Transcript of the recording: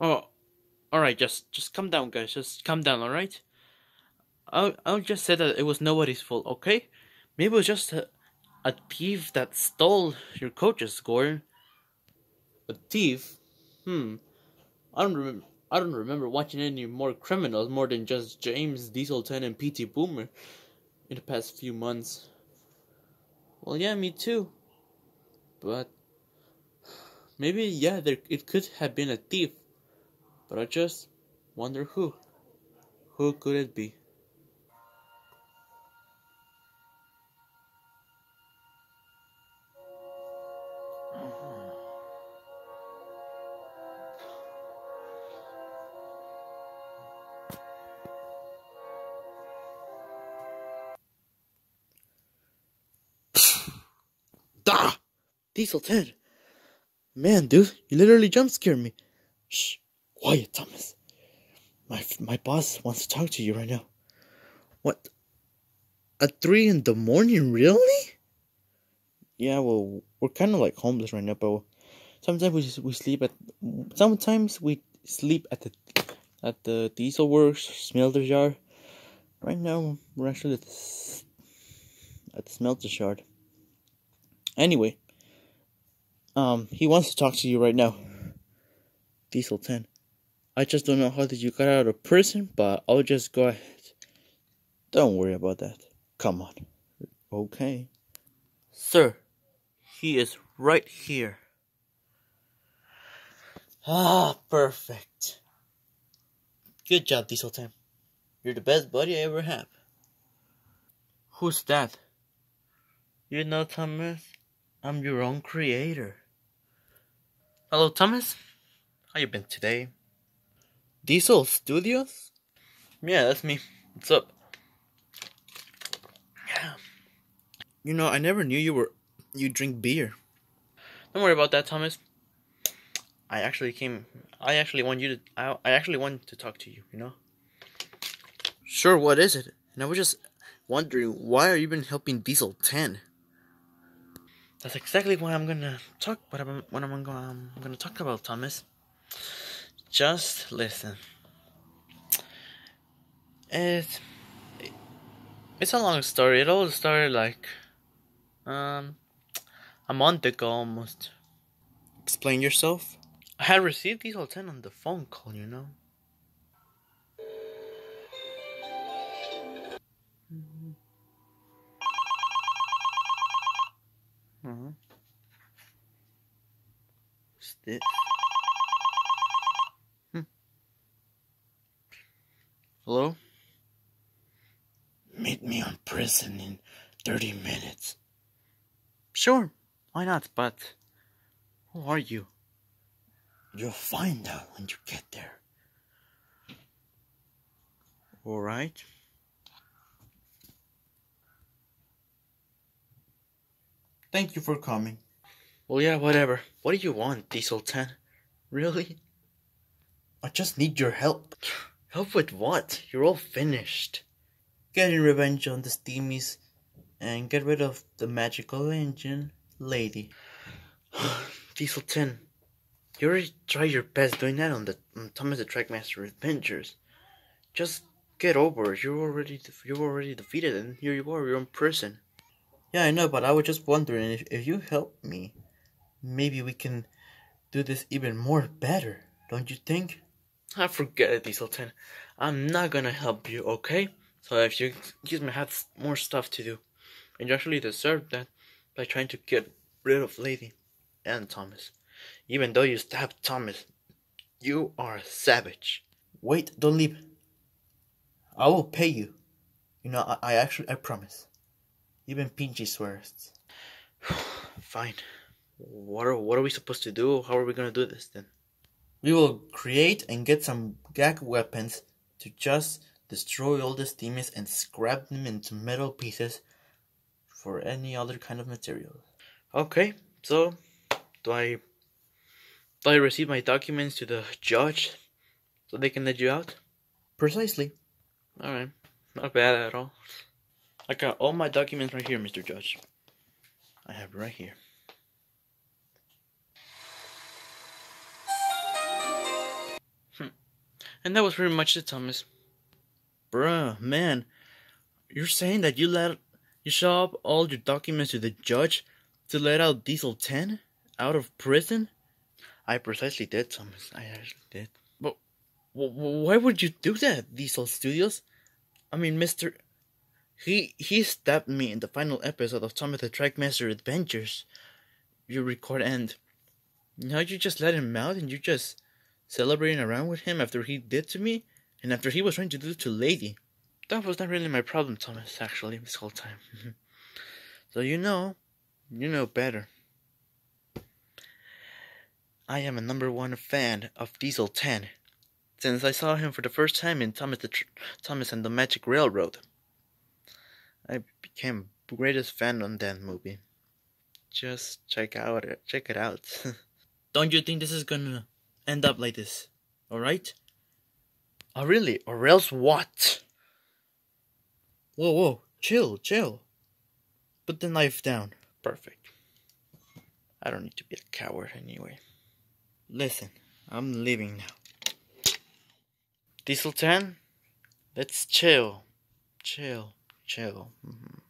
Oh, all right. Just just calm down, guys. Just calm down. All right. I'll I'll just say that it was nobody's fault. Okay. Maybe it was just a, a thief that stole your coach's score. A thief? Hmm. I don't remember. I don't remember watching any more criminals more than just James Dieselton and P.T. Boomer in the past few months. Well, yeah, me too. But maybe yeah, there it could have been a thief. But I just wonder who. Who could it be? Diesel 10. Man, dude, you literally jump scared me. Shh, quiet, Thomas. My my boss wants to talk to you right now. What? At three in the morning, really? Yeah, well, we're kind of like homeless right now, but sometimes we we sleep at sometimes we sleep at the at the diesel works, smelter yard. Right now, we're actually at the, at the smelter yard. Anyway, um, he wants to talk to you right now. Diesel 10. I just don't know how did you got out of prison, but I'll just go ahead. Don't worry about that. Come on. Okay. Sir, he is right here. Ah, perfect. Good job, Diesel 10. You're the best buddy I ever have. Who's that? You know, Thomas, I'm your own creator. Hello, Thomas. How you been today? Diesel Studios? Yeah, that's me. What's up? Yeah. You know, I never knew you were you drink beer. Don't worry about that, Thomas. I actually came. I actually want you to. I, I actually want to talk to you. You know. Sure. What is it? And I was just wondering why are you been helping Diesel Ten? That's exactly what I'm gonna talk. What I'm what I'm gonna I'm gonna talk about, Thomas. Just listen. It it's a long story. It all started like um a month ago almost. Explain yourself. I had received Diesel 10 on the phone call, you know. Uh-huh. What's this? Hello? Meet me on prison in 30 minutes. Sure, why not, but who are you? You'll find out when you get there. Alright. Thank you for coming. Well, yeah, whatever. What do you want, Diesel 10? Really? I just need your help. Help with what? You're all finished. Getting revenge on the Steamies and get rid of the magical engine lady. Diesel 10, you already tried your best doing that on the on Thomas the Trackmaster Adventures. Just get over it. You're already you're already defeated, and here you are. You're in prison. Yeah, I know, but I was just wondering if if you help me, maybe we can do this even more better. Don't you think? I forget it, Diesel 10. I'm not gonna help you, okay? So if you excuse me, I have more stuff to do, and you actually deserve that by trying to get rid of Lady and Thomas. Even though you stabbed Thomas, you are a savage. Wait, don't leave. I will pay you. You know, I, I actually, I promise. Even Pinchy swears. Fine. What are, what are we supposed to do? How are we gonna do this then? We will create and get some gag weapons to just destroy all the steamers and scrap them into metal pieces for any other kind of material. Okay, so do I do I receive my documents to the judge so they can let you out? Precisely. Alright. Not bad at all. I got all my documents right here, Mr. Judge. I have it right here. And that was pretty much it, Thomas. Bruh, man, you're saying that you let you show up all your documents to the judge to let out Diesel 10 out of prison? I precisely did, Thomas. I actually did. But why would you do that, Diesel Studios? I mean, Mister, he he stabbed me in the final episode of Thomas the Trackmaster Adventures. You record and now you just let him out and you just celebrating around with him after he did to me and after he was trying to do to Lady. That was not really my problem, Thomas, actually, this whole time. so you know, you know better. I am a number one fan of Diesel 10 since I saw him for the first time in Thomas the Tr- Thomas and the Magic Railroad. I became greatest fan on that movie. Just check out check it out. Don't you think this is gonna end up like this? All right? Oh really? Or else what? Whoa, whoa, chill, chill. Put the knife down. Perfect. I don't need to be a coward anyway. Listen, I'm leaving now. Diesel 10, let's chill. Chill, chill. Mm-hmm.